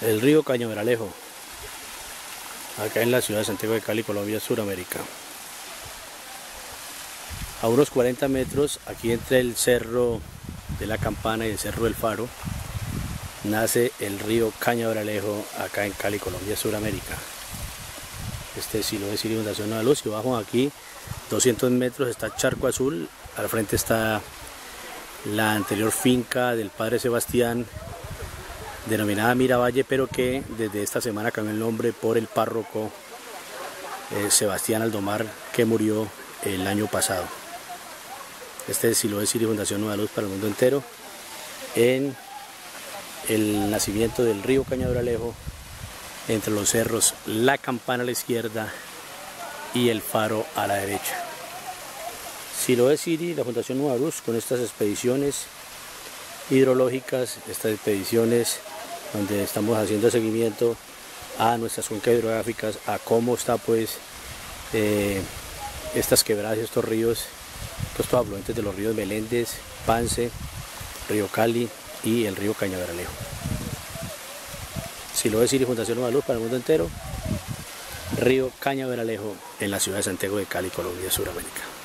el río Cañaveralejo, acá en la ciudad de Santiago de Cali, Colombia, Suramérica. A unos 40 metros, aquí entre el cerro de la Campana y el cerro del Faro, nace el río Cañaveralejo, acá en Cali, Colombia, Suramérica. Este silo de inundación de luz y bajo aquí 200 metros está Charco Azul, al frente está la anterior finca del padre Sebastián denominada Miravalle, pero que desde esta semana cambió el nombre por el párroco eh, Sebastián Aldomar, que murió el año pasado. Este es Silo de Sirio Fundación Nueva Luz para el mundo entero, en el nacimiento del río Cañabralejo, entre los cerros La Campana a la izquierda y el Faro a la derecha. Silo de Siri, la Fundación Nueva Luz, con estas expediciones hidrológicas, estas expediciones donde estamos haciendo seguimiento a nuestras cuencas hidrográficas, a cómo está pues eh, estas quebradas estos ríos, estos afluentes de los ríos Meléndez, Pance, Río Cali y el río Cañaveralejo. Si lo decir Fundación Nueva Luz para el mundo entero, río Cañaveralejo en la ciudad de Santiago de Cali, Colombia, Suramérica.